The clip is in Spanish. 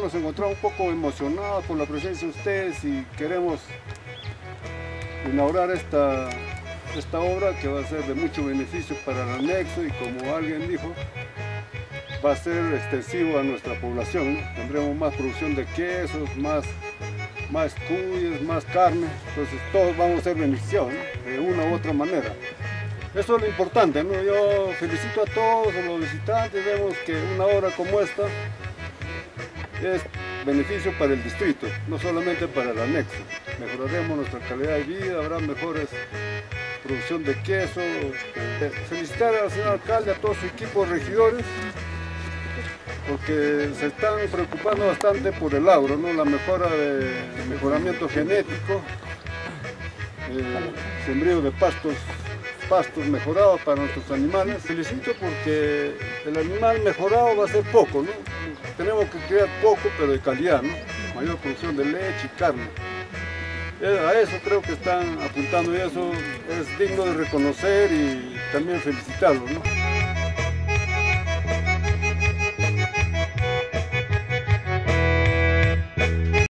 nos encontramos un poco emocionados por la presencia de ustedes y queremos inaugurar esta, esta obra que va a ser de mucho beneficio para el anexo y como alguien dijo, va a ser extensivo a nuestra población. Tendremos más producción de quesos, más, más cuyes, más carne, entonces todos vamos a ser beneficiados de una u otra manera. Eso es lo importante, ¿no? yo felicito a todos los visitantes, vemos que una obra como esta es beneficio para el distrito, no solamente para el anexo. Mejoraremos nuestra calidad de vida, habrá mejores producción de queso. Felicitar al señor alcalde, a todo su equipo de regidores, porque se están preocupando bastante por el agro, ¿no? la mejora de mejoramiento genético, el sembrío de pastos pastos mejorados para nuestros animales. Felicito porque el animal mejorado va a ser poco, ¿no? Tenemos que criar poco, pero de calidad, ¿no? Mayor producción de leche y carne. Eh, a eso creo que están apuntando y eso es digno de reconocer y también felicitarlos, ¿no?